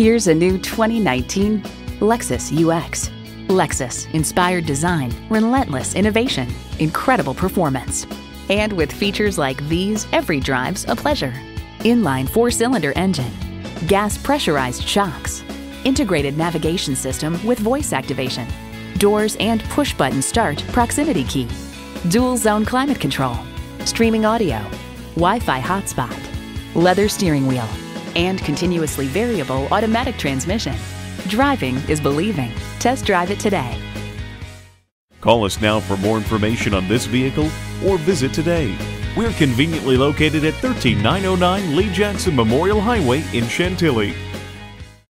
Here's a new 2019 Lexus UX. Lexus, inspired design, relentless innovation, incredible performance. And with features like these, every drive's a pleasure. Inline four cylinder engine, gas pressurized shocks, integrated navigation system with voice activation, doors and push button start proximity key, dual zone climate control, streaming audio, Wi Fi hotspot, leather steering wheel, and continuously variable automatic transmission. Driving is believing. Test drive it today. Call us now for more information on this vehicle or visit today. We're conveniently located at 13909 Lee Jackson Memorial Highway in Chantilly.